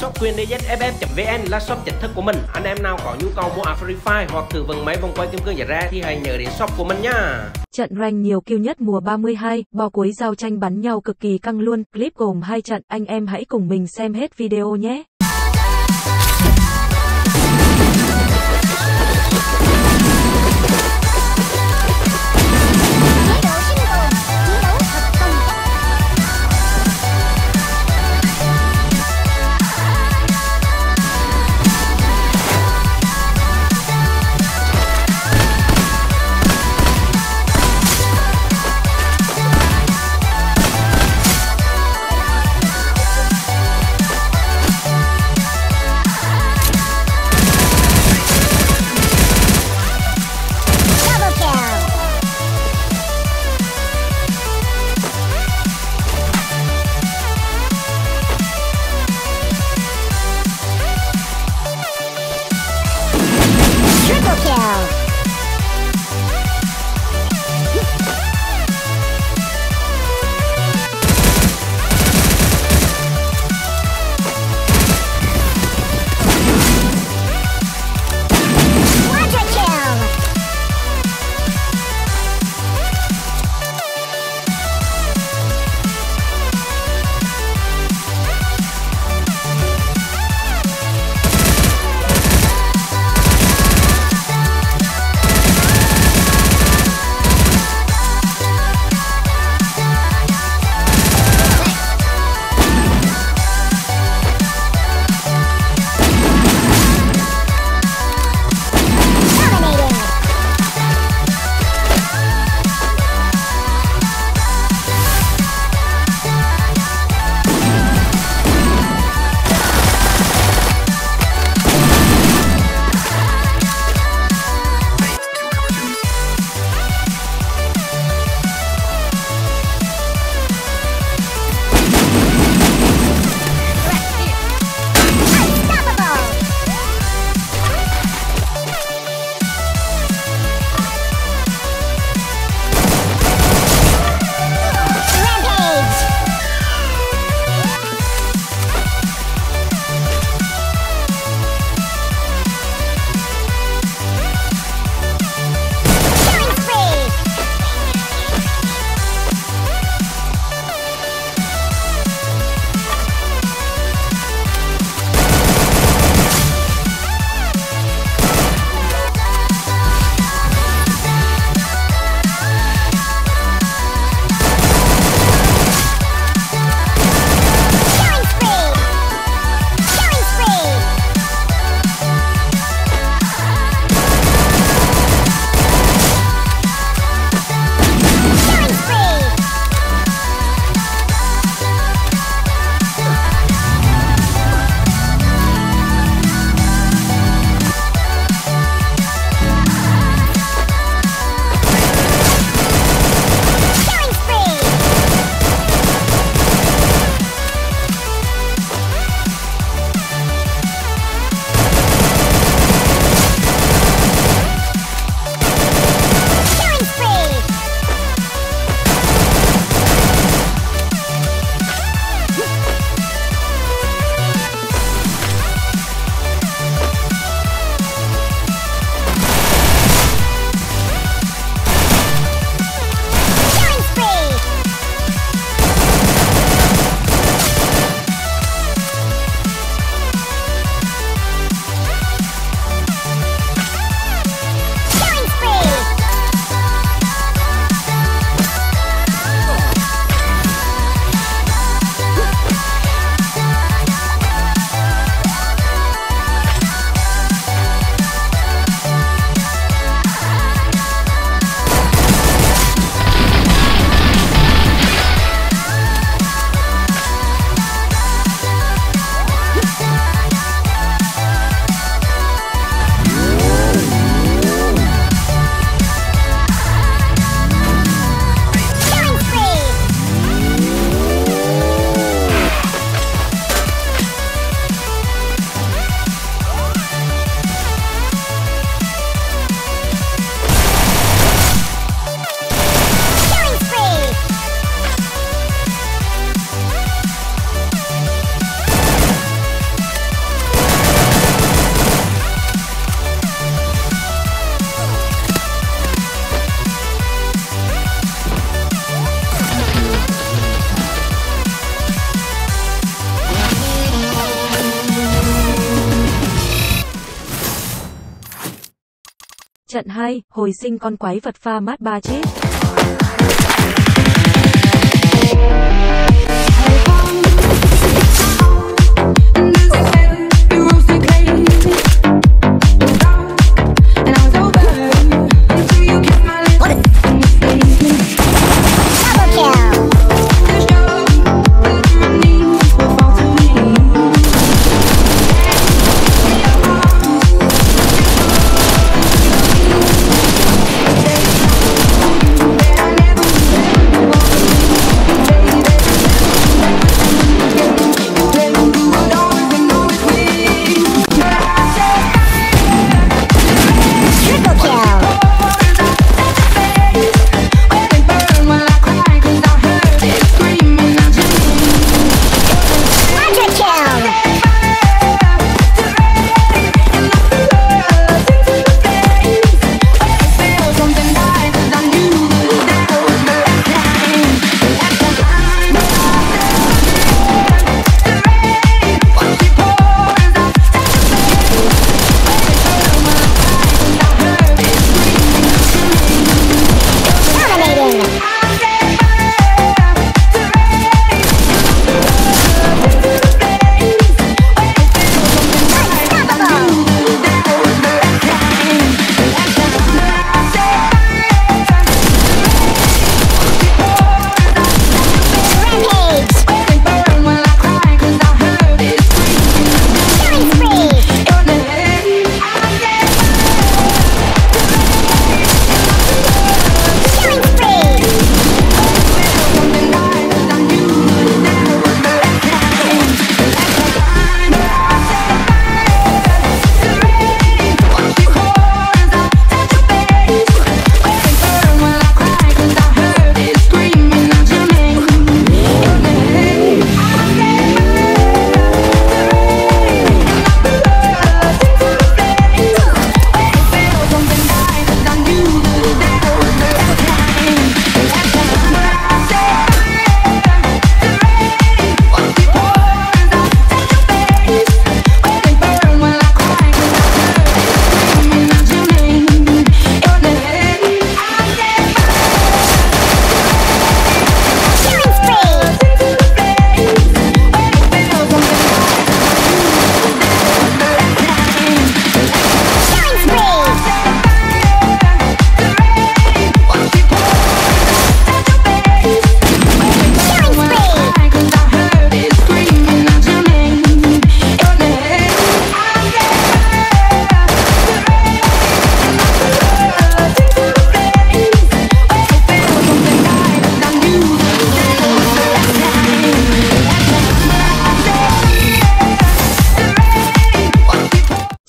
Shop quyền DZFF.vn là shop chính thức của mình. Anh em nào có nhu cầu mua áo Free Fire hoặc thử vận máy vòng quay kim cương giải ra thì hãy nhớ đến shop của mình nha. Trận rank nhiều kill nhất mùa 32, bo cuối giao tranh bắn nhau cực kỳ căng luôn. Clip gồm hai trận, anh em hãy cùng mình xem hết video nhé. Show. Trận 2, hồi sinh con quái vật pha mát ba chết.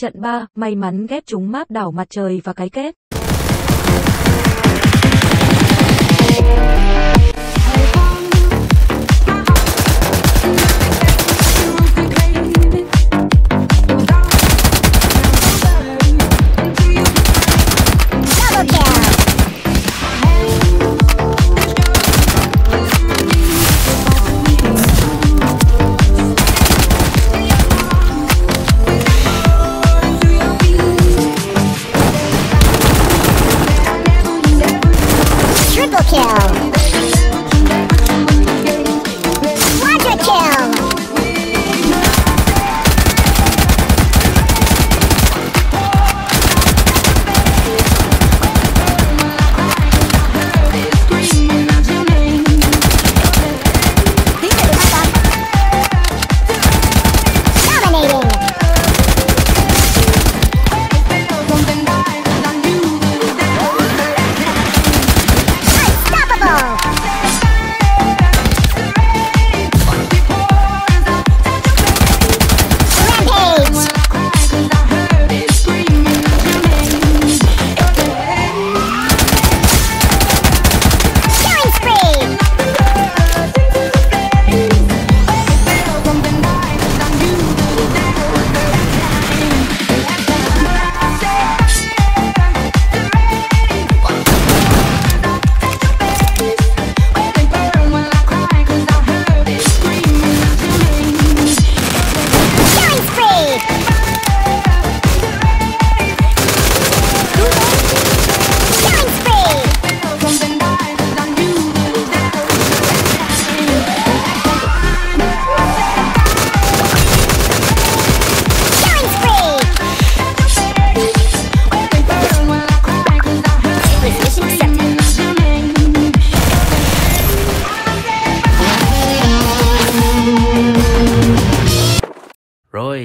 Trận 3, may mắn ghép trúng map đảo mặt trời và cái kết.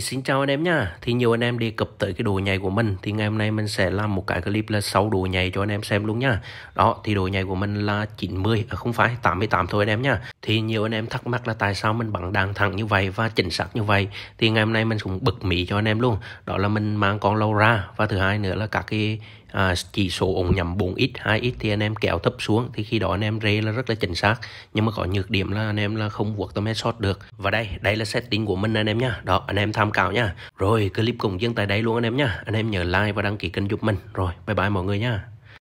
Xin chào anh em nha. Thì nhiều anh em đề cập tới cái đồ nhảy của mình thì ngày hôm nay mình sẽ làm một cái clip là 6 đồ nhảy cho anh em xem luôn nha. Đó, thì đồ nhảy của mình là 90, à không phải 88 thôi anh em nha. Thì nhiều anh em thắc mắc là tại sao mình bắn đàn thẳng như vậy và chính xác như vậy. Thì ngày hôm nay mình cũng bật mí cho anh em luôn. Đó là mình mang con lâu ra và thứ hai nữa là các cái à, chỉ số ống nhắm 4x 2x thì anh em kéo thấp xuống. Thì khi đó anh em rê là rất là chính xác. Nhưng mà có nhược điểm là anh em là không vuột tôm headshot được. Và đây đây là setting của mình anh em nhá. Đó anh em tham khảo nha rồi clip cùng dừng tại đây luôn anh em nhá. Anh em nhớ like và đăng ký kênh giúp mình. Rồi bye bye mọi người nha